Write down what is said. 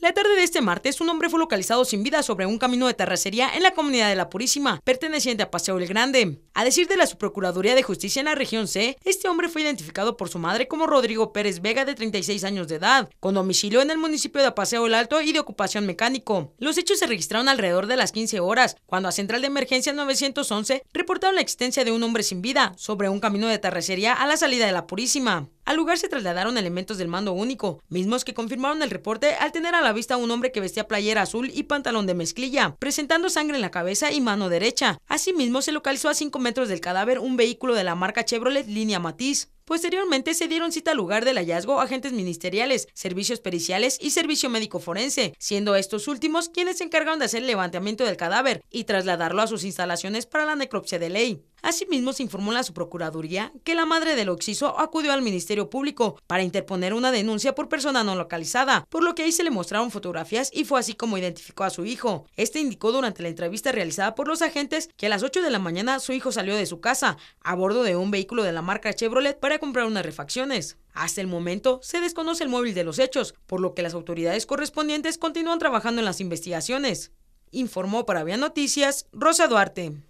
La tarde de este martes, un hombre fue localizado sin vida sobre un camino de terracería en la comunidad de La Purísima, perteneciente a Paseo el Grande. A decir de la Subprocuraduría de Justicia en la región C, este hombre fue identificado por su madre como Rodrigo Pérez Vega, de 36 años de edad, con domicilio en el municipio de Paseo el Alto y de ocupación mecánico. Los hechos se registraron alrededor de las 15 horas, cuando a Central de Emergencia 911 reportaron la existencia de un hombre sin vida sobre un camino de terracería a la salida de La Purísima. Al lugar se trasladaron elementos del mando único, mismos que confirmaron el reporte al tener a la vista un hombre que vestía playera azul y pantalón de mezclilla, presentando sangre en la cabeza y mano derecha. Asimismo, se localizó a 5 metros del cadáver un vehículo de la marca Chevrolet línea Matiz. Posteriormente se dieron cita al lugar del hallazgo agentes ministeriales, servicios periciales y servicio médico forense, siendo estos últimos quienes se encargaron de hacer el levantamiento del cadáver y trasladarlo a sus instalaciones para la necropsia de ley. Asimismo, se informó en la subprocuraduría que la madre del occiso acudió al Ministerio Público para interponer una denuncia por persona no localizada, por lo que ahí se le mostraron fotografías y fue así como identificó a su hijo. Este indicó durante la entrevista realizada por los agentes que a las 8 de la mañana su hijo salió de su casa a bordo de un vehículo de la marca Chevrolet para comprar unas refacciones. Hasta el momento se desconoce el móvil de los hechos, por lo que las autoridades correspondientes continúan trabajando en las investigaciones. Informó para Vía Noticias Rosa Duarte.